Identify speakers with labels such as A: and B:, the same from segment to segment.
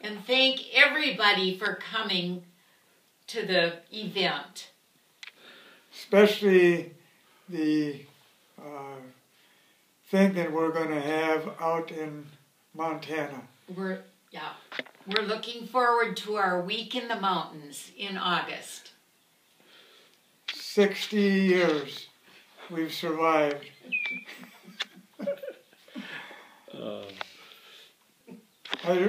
A: and thank everybody for coming to the event.
B: Especially the uh, thing that we're going to have out in Montana.
A: We're yeah, we're looking forward to our week in the mountains in August.
B: 60 years we've survived.
C: Uh,
B: I,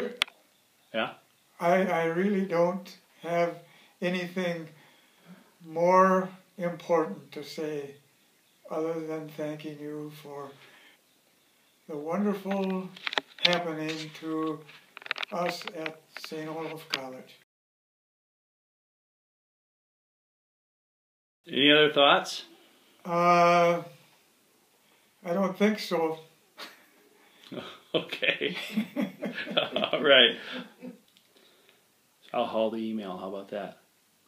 C: yeah.
B: I, I really don't have anything more important to say other than thanking you for the wonderful happening to us at St. Olaf College.
C: Any other thoughts?
B: Uh, I don't think so.
C: okay. All right. I'll haul the email. How about that?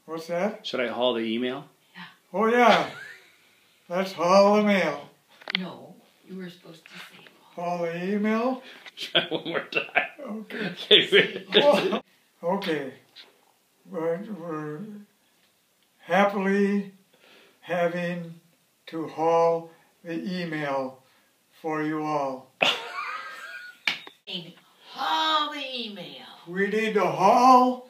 B: What's that?
C: Should I haul the email? Yeah.
B: Oh yeah, that's haul the mail.
A: No, you were supposed to say.
B: Haul the email.
C: Try one more time.
B: Okay.
C: Okay.
B: Oh, okay. We're, we're happily having to haul the email for you all.
A: Haul the email.
B: We need to haul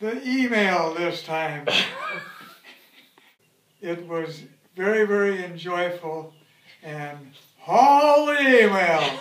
B: the email this time. it was very, very enjoyable and haul the email.